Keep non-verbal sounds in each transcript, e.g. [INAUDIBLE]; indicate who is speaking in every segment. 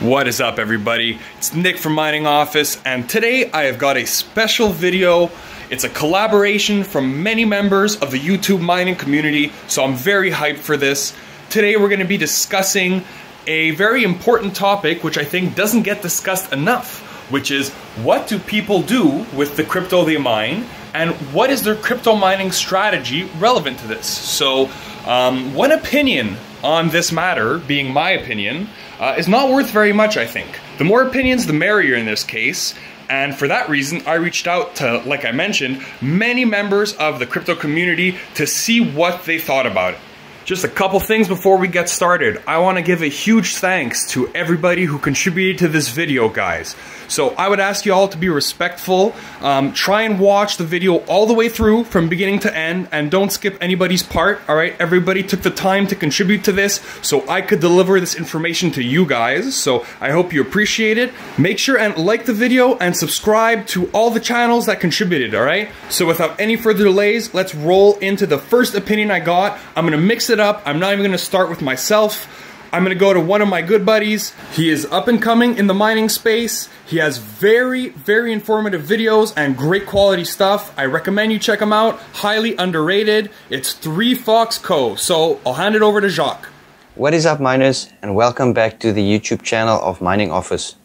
Speaker 1: What is up everybody? It's Nick from Mining Office and today I have got a special video. It's a collaboration from many members of the YouTube mining community, so I'm very hyped for this. Today we're going to be discussing a very important topic which I think doesn't get discussed enough, which is what do people do with the crypto they mine and what is their crypto mining strategy relevant to this? So, um, one opinion on this matter, being my opinion, uh, is not worth very much, I think. The more opinions, the merrier in this case. And for that reason, I reached out to, like I mentioned, many members of the crypto community to see what they thought about it. Just a couple things before we get started. I want to give a huge thanks to everybody who contributed to this video, guys. So I would ask you all to be respectful. Um, try and watch the video all the way through from beginning to end and don't skip anybody's part, all right? Everybody took the time to contribute to this so I could deliver this information to you guys. So I hope you appreciate it. Make sure and like the video and subscribe to all the channels that contributed, all right? So without any further delays, let's roll into the first opinion I got. I'm gonna mix it it up. I'm not even gonna start with myself. I'm gonna go to one of my good buddies. He is up and coming in the mining space. He has very, very informative videos and great quality stuff. I recommend you check him out. Highly underrated. It's 3 Fox Co. So I'll hand it over to Jacques.
Speaker 2: What is up miners and welcome back to the YouTube channel of Mining Office.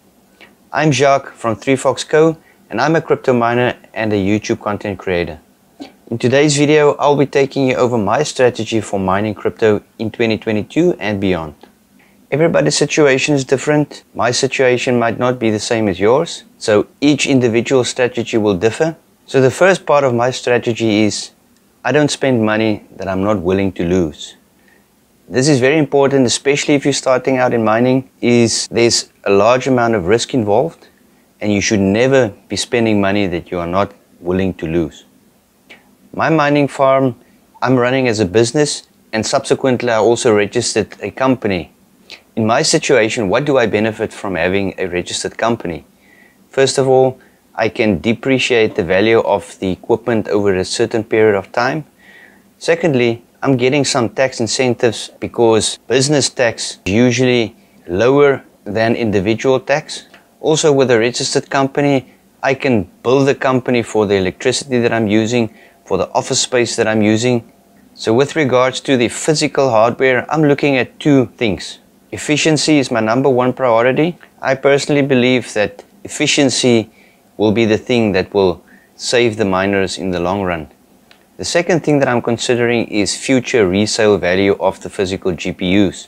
Speaker 2: I'm Jacques from ThreeFoxCo and I'm a crypto miner and a YouTube content creator. In today's video, I'll be taking you over my strategy for mining crypto in 2022 and beyond. Everybody's situation is different. My situation might not be the same as yours, so each individual strategy will differ. So the first part of my strategy is I don't spend money that I'm not willing to lose. This is very important, especially if you're starting out in mining, is there's a large amount of risk involved and you should never be spending money that you are not willing to lose. My mining farm I'm running as a business and subsequently I also registered a company. In my situation, what do I benefit from having a registered company? First of all, I can depreciate the value of the equipment over a certain period of time. Secondly, I'm getting some tax incentives because business tax is usually lower than individual tax. Also with a registered company, I can bill the company for the electricity that I'm using for the office space that I'm using. So with regards to the physical hardware, I'm looking at two things. Efficiency is my number one priority. I personally believe that efficiency will be the thing that will save the miners in the long run. The second thing that I'm considering is future resale value of the physical GPUs.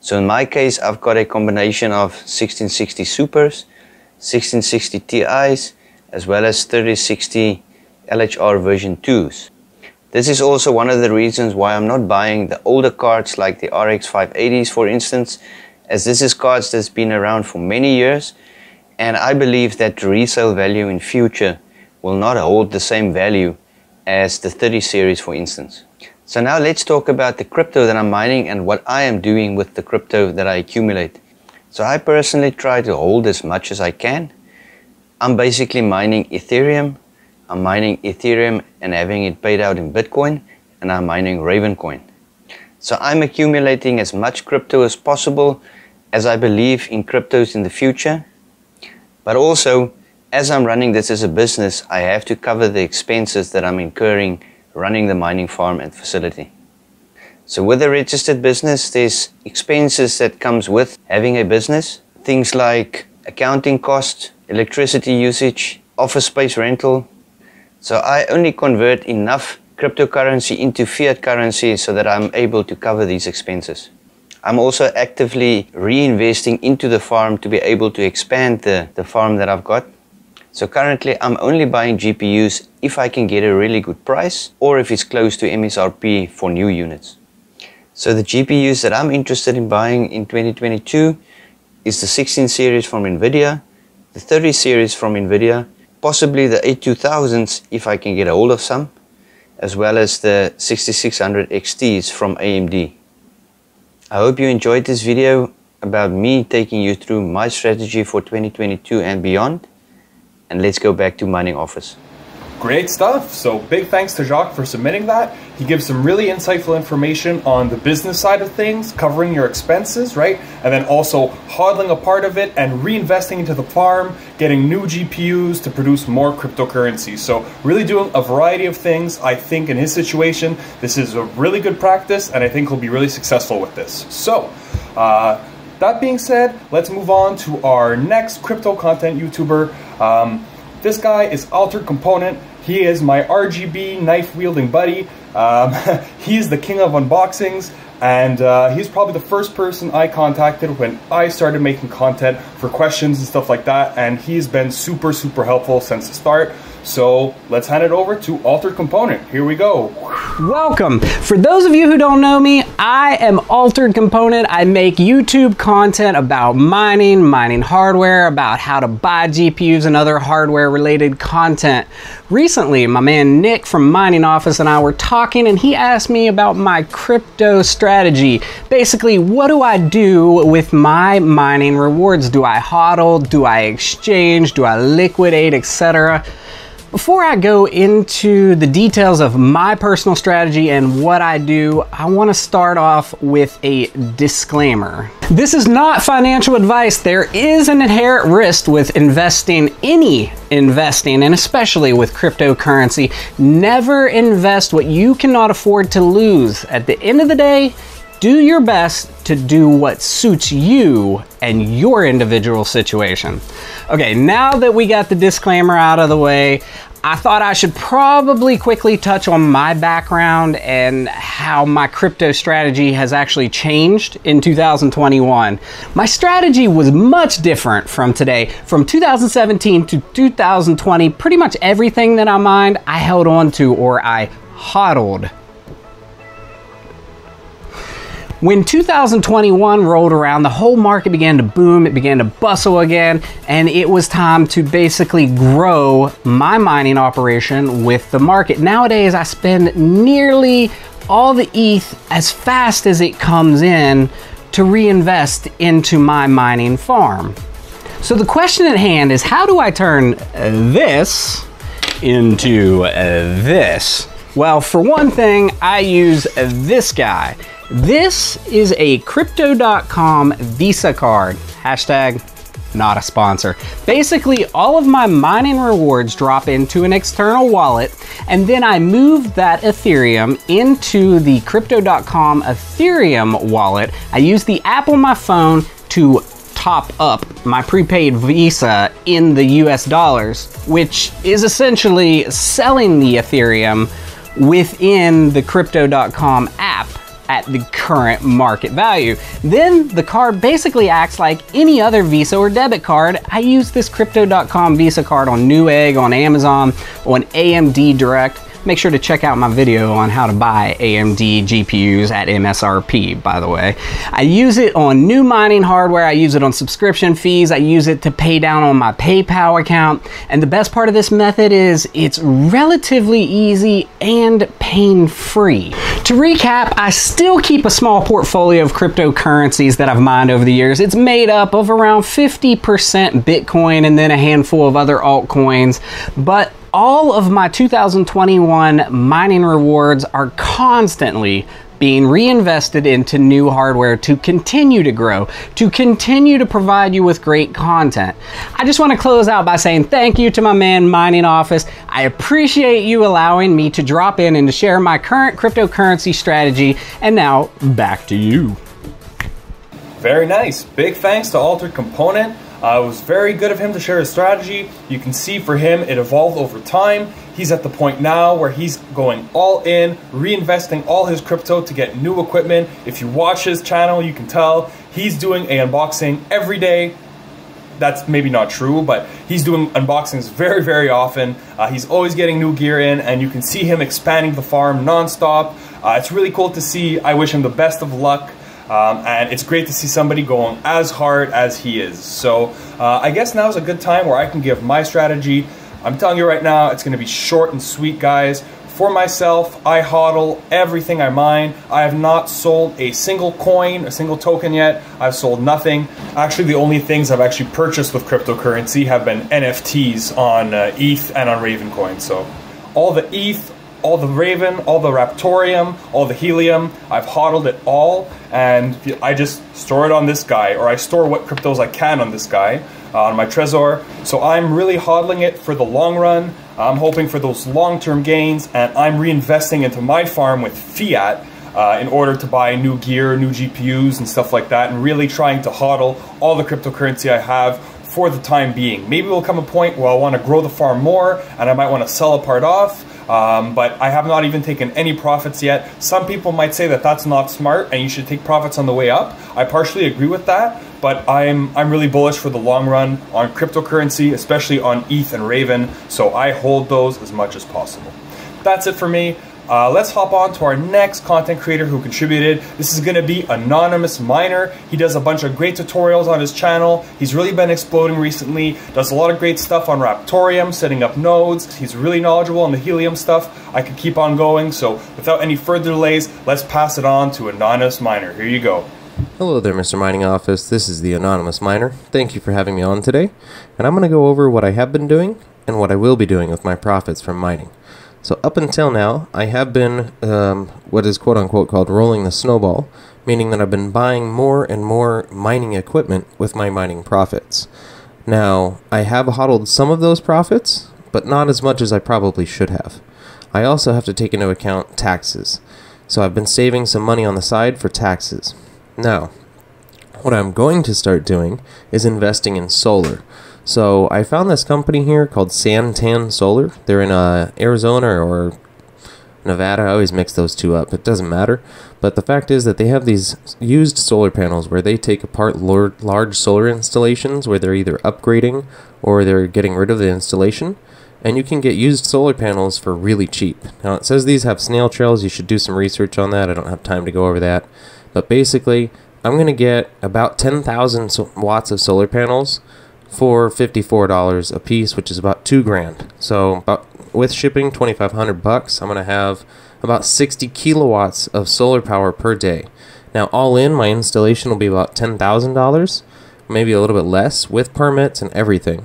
Speaker 2: So in my case, I've got a combination of 1660 Supers, 1660 Ti's, as well as 3060 LHR version 2s. This is also one of the reasons why I'm not buying the older cards like the RX 580s for instance, as this is cards that's been around for many years and I believe that the resale value in future will not hold the same value as the 30 series for instance. So now let's talk about the crypto that I'm mining and what I am doing with the crypto that I accumulate. So I personally try to hold as much as I can. I'm basically mining Ethereum, I'm mining Ethereum and having it paid out in Bitcoin, and I'm mining Ravencoin. So I'm accumulating as much crypto as possible as I believe in cryptos in the future. But also, as I'm running this as a business, I have to cover the expenses that I'm incurring running the mining farm and facility. So with a registered business, there's expenses that comes with having a business. Things like accounting costs, electricity usage, office space rental, so I only convert enough cryptocurrency into fiat currency so that I'm able to cover these expenses. I'm also actively reinvesting into the farm to be able to expand the, the farm that I've got. So currently I'm only buying GPUs if I can get a really good price or if it's close to MSRP for new units. So the GPUs that I'm interested in buying in 2022 is the 16 series from NVIDIA, the 30 series from NVIDIA, possibly the A2000s if I can get a hold of some, as well as the 6600 XTs from AMD. I hope you enjoyed this video about me taking you through my strategy for 2022 and beyond. And let's go back to mining office.
Speaker 1: Great stuff. So big thanks to Jacques for submitting that. He gives some really insightful information on the business side of things, covering your expenses, right? And then also hodling a part of it and reinvesting into the farm, getting new GPUs to produce more cryptocurrency. So really doing a variety of things. I think in his situation, this is a really good practice and I think he'll be really successful with this. So, uh, that being said, let's move on to our next crypto content YouTuber. Um, this guy is Altered Component. He is my RGB knife wielding buddy. Um, [LAUGHS] he's the king of unboxings, and uh, he's probably the first person I contacted when I started making content for questions and stuff like that. And he's been super, super helpful since the start. So let's hand it over to Altered Component. Here we go.
Speaker 3: Welcome. For those of you who don't know me, I am Altered Component. I make YouTube content about mining, mining hardware, about how to buy GPUs and other hardware related content. Recently, my man Nick from Mining Office and I were talking and he asked me about my crypto strategy. Basically, what do I do with my mining rewards? Do I hodl? Do I exchange? Do I liquidate, etc.? Before I go into the details of my personal strategy and what I do, I want to start off with a disclaimer. This is not financial advice. There is an inherent risk with investing, any investing, and especially with cryptocurrency. Never invest what you cannot afford to lose. At the end of the day, do your best to do what suits you and your individual situation. Okay, now that we got the disclaimer out of the way, I thought I should probably quickly touch on my background and how my crypto strategy has actually changed in 2021. My strategy was much different from today. From 2017 to 2020, pretty much everything that I mined, I held on to or I hodled when 2021 rolled around, the whole market began to boom, it began to bustle again, and it was time to basically grow my mining operation with the market. Nowadays, I spend nearly all the ETH as fast as it comes in to reinvest into my mining farm. So the question at hand is how do I turn uh, this into uh, this? Well, for one thing, I use this guy. This is a Crypto.com Visa card. Hashtag not a sponsor. Basically, all of my mining rewards drop into an external wallet, and then I move that Ethereum into the Crypto.com Ethereum wallet. I use the app on my phone to top up my prepaid Visa in the US dollars, which is essentially selling the Ethereum within the Crypto.com app at the current market value. Then the card basically acts like any other Visa or debit card. I use this Crypto.com Visa card on Newegg, on Amazon, on AMD Direct. Make sure to check out my video on how to buy AMD GPUs at MSRP, by the way. I use it on new mining hardware. I use it on subscription fees. I use it to pay down on my PayPal account. And the best part of this method is it's relatively easy and pain-free. To recap, I still keep a small portfolio of cryptocurrencies that I've mined over the years. It's made up of around 50% Bitcoin and then a handful of other altcoins, but all of my 2021 mining rewards are constantly being reinvested into new hardware to continue to grow, to continue to provide you with great content. I just want to close out by saying thank you to my man Mining Office. I appreciate you allowing me to drop in and to share my current cryptocurrency strategy. And now back to you.
Speaker 1: Very nice. Big thanks to Altered Component. Uh, it was very good of him to share his strategy. You can see for him it evolved over time. He's at the point now where he's going all in, reinvesting all his crypto to get new equipment. If you watch his channel, you can tell he's doing a unboxing every day. That's maybe not true, but he's doing unboxings very, very often. Uh, he's always getting new gear in, and you can see him expanding the farm nonstop. Uh, it's really cool to see. I wish him the best of luck. Um, and it's great to see somebody going as hard as he is. So uh, I guess now is a good time where I can give my strategy. I'm telling you right now, it's going to be short and sweet, guys. For myself, I hodl everything I mine. I have not sold a single coin, a single token yet. I've sold nothing. Actually, the only things I've actually purchased with cryptocurrency have been NFTs on uh, ETH and on Ravencoin. So all the ETH, all the Raven, all the Raptoreum, all the Helium. I've hodled it all, and I just store it on this guy, or I store what cryptos I can on this guy, uh, on my Trezor. So I'm really hodling it for the long run. I'm hoping for those long-term gains, and I'm reinvesting into my farm with fiat uh, in order to buy new gear, new GPUs, and stuff like that, and really trying to hodl all the cryptocurrency I have for the time being. Maybe will come a point where I want to grow the farm more, and I might want to sell a part off. Um, but I have not even taken any profits yet. Some people might say that that's not smart and you should take profits on the way up. I partially agree with that, but I'm I'm really bullish for the long run on cryptocurrency, especially on ETH and Raven. So I hold those as much as possible. That's it for me. Uh, let's hop on to our next content creator who contributed. This is going to be Anonymous Miner. He does a bunch of great tutorials on his channel. He's really been exploding recently, does a lot of great stuff on Raptoreum, setting up nodes. He's really knowledgeable on the Helium stuff. I could keep on going, so without any further delays, let's pass it on to Anonymous Miner. Here you go.
Speaker 4: Hello there, Mr. Mining Office. This is the Anonymous Miner. Thank you for having me on today, and I'm going to go over what I have been doing and what I will be doing with my profits from mining. So up until now, I have been um, what is quote unquote called rolling the snowball, meaning that I've been buying more and more mining equipment with my mining profits. Now, I have hodled some of those profits, but not as much as I probably should have. I also have to take into account taxes. So I've been saving some money on the side for taxes. Now, what I'm going to start doing is investing in solar. So I found this company here called Santan Solar. They're in uh, Arizona or Nevada. I always mix those two up. It doesn't matter. But the fact is that they have these used solar panels where they take apart large solar installations where they're either upgrading or they're getting rid of the installation. And you can get used solar panels for really cheap. Now it says these have snail trails. You should do some research on that. I don't have time to go over that. But basically, I'm going to get about 10,000 watts of solar panels for $54 a piece, which is about two grand. So about with shipping, 2,500 bucks. I'm gonna have about 60 kilowatts of solar power per day. Now, all in, my installation will be about $10,000, maybe a little bit less, with permits and everything,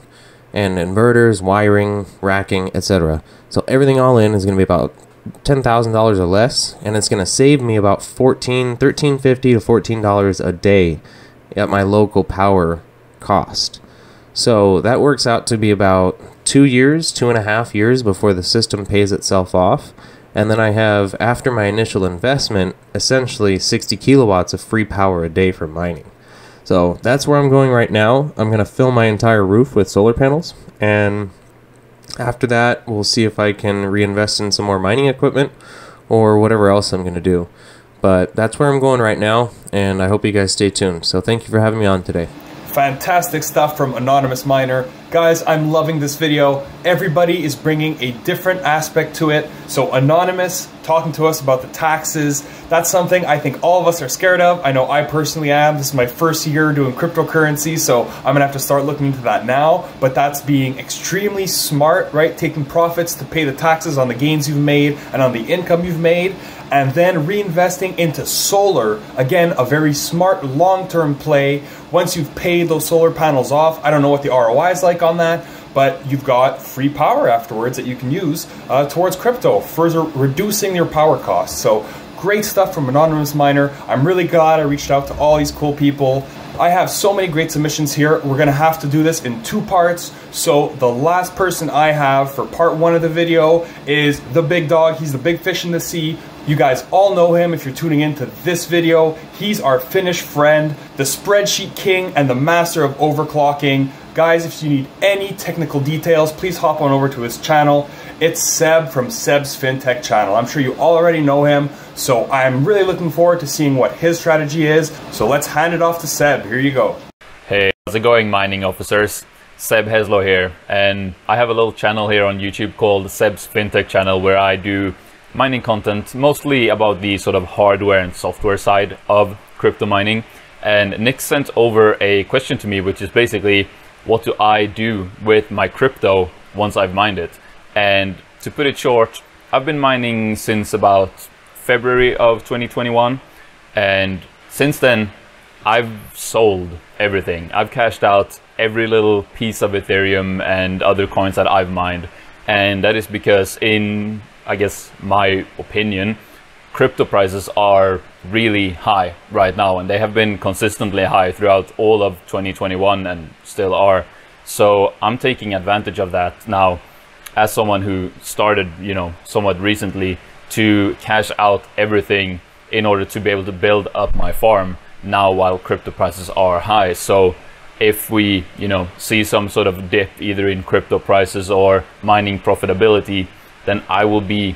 Speaker 4: and inverters, wiring, racking, etc. So everything all in is gonna be about $10,000 or less, and it's gonna save me about 14, 13.50 to $14 a day at my local power cost. So that works out to be about two years, two and a half years before the system pays itself off. And then I have, after my initial investment, essentially 60 kilowatts of free power a day for mining. So that's where I'm going right now. I'm going to fill my entire roof with solar panels. And after that, we'll see if I can reinvest in some more mining equipment or whatever else I'm going to do. But that's where I'm going right now. And I hope you guys stay tuned. So thank you for having me on today.
Speaker 1: Fantastic stuff from Anonymous Miner. Guys, I'm loving this video. Everybody is bringing a different aspect to it. So Anonymous talking to us about the taxes, that's something I think all of us are scared of. I know I personally am. This is my first year doing cryptocurrency, so I'm gonna have to start looking into that now. But that's being extremely smart, right? Taking profits to pay the taxes on the gains you've made and on the income you've made and then reinvesting into solar. Again, a very smart long-term play. Once you've paid those solar panels off, I don't know what the ROI is like on that, but you've got free power afterwards that you can use uh, towards crypto, further reducing your power costs. So great stuff from Anonymous Miner. I'm really glad I reached out to all these cool people. I have so many great submissions here. We're gonna have to do this in two parts. So the last person I have for part one of the video is the big dog. He's the big fish in the sea. You guys all know him if you're tuning into this video. He's our Finnish friend, the spreadsheet king and the master of overclocking. Guys, if you need any technical details, please hop on over to his channel. It's Seb from Seb's FinTech channel. I'm sure you already know him, so I'm really looking forward to seeing what his strategy is. So let's hand it off to Seb. Here you go.
Speaker 5: Hey, how's it going, mining officers? Seb Heslo here, and I have a little channel here on YouTube called Seb's FinTech channel where I do mining content, mostly about the sort of hardware and software side of crypto mining. And Nick sent over a question to me, which is basically, what do I do with my crypto once I've mined it? And to put it short, I've been mining since about February of 2021. And since then, I've sold everything. I've cashed out every little piece of Ethereum and other coins that I've mined And that is because, in I guess my opinion, crypto prices are really high right now, and they have been consistently high throughout all of 2021 and still are. So I'm taking advantage of that now as someone who started, you know, somewhat recently to cash out everything in order to be able to build up my farm now while crypto prices are high. So if we, you know, see some sort of dip either in crypto prices or mining profitability, then I will be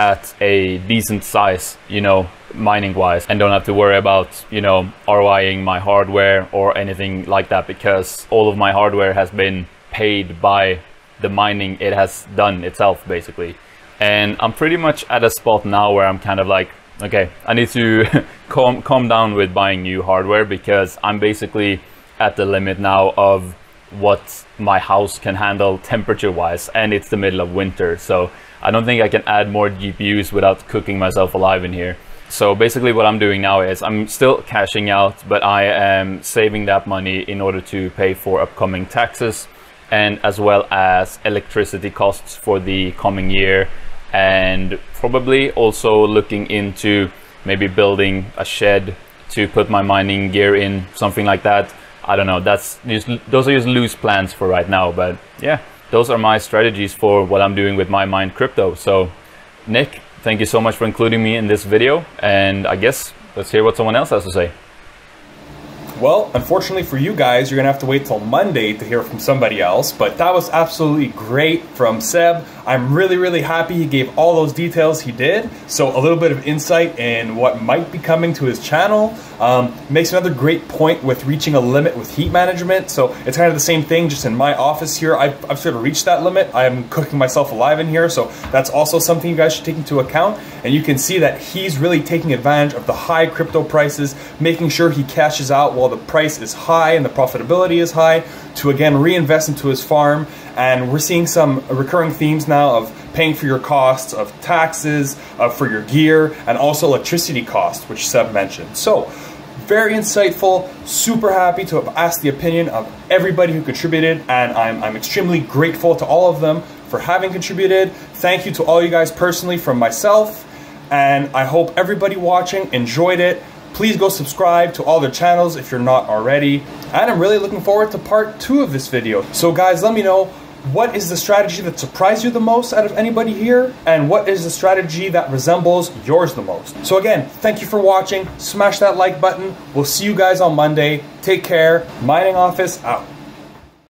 Speaker 5: at a decent size, you know, mining wise, and don't have to worry about, you know, ROIing my hardware or anything like that because all of my hardware has been paid by the mining it has done itself, basically. And I'm pretty much at a spot now where I'm kind of like, okay, I need to [LAUGHS] calm, calm down with buying new hardware because I'm basically at the limit now of what my house can handle temperature wise and it's the middle of winter so I don't think I can add more GPUs without cooking myself alive in here so basically what I'm doing now is I'm still cashing out but I am saving that money in order to pay for upcoming taxes and as well as electricity costs for the coming year and probably also looking into maybe building a shed to put my mining gear in something like that I don't know. That's just, those are just loose plans for right now. But yeah, those are my strategies for what I'm doing with my mined crypto. So Nick, thank you so much for including me in this video. And I guess let's hear what someone else has to say.
Speaker 1: Well, unfortunately for you guys, you're gonna have to wait till Monday to hear from somebody else, but that was absolutely great from Seb. I'm really, really happy he gave all those details he did. So a little bit of insight in what might be coming to his channel. Um, makes another great point with reaching a limit with heat management. So it's kind of the same thing, just in my office here. I've, I've sort of reached that limit. I'm cooking myself alive in here, so that's also something you guys should take into account. And you can see that he's really taking advantage of the high crypto prices, making sure he cashes out while the price is high and the profitability is high to again reinvest into his farm. And we're seeing some recurring themes now of paying for your costs, of taxes, uh, for your gear, and also electricity costs, which Seb mentioned. So, very insightful, super happy to have asked the opinion of everybody who contributed, and I'm, I'm extremely grateful to all of them for having contributed. Thank you to all you guys personally from myself, and I hope everybody watching enjoyed it. Please go subscribe to all their channels if you're not already. And I'm really looking forward to part two of this video. So guys, let me know what is the strategy that surprised you the most out of anybody here? And what is the strategy that resembles yours the most? So again, thank you for watching. Smash that like button. We'll see you guys on Monday. Take care. Mining Office out.